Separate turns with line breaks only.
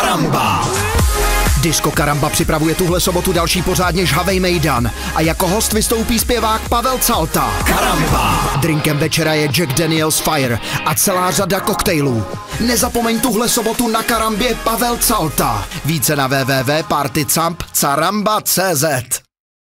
Karamba! Disco Karamba připravuje tuhle sobotu další pořádně žhavej mejdan a jako host vystoupí zpěvák Pavel Calta. Karamba! Drinkem večera je Jack Daniels Fire a celá řada koktejlů. Nezapomeň tuhle sobotu na Karambě Pavel Calta. Více na www.partycamp.caramba.cz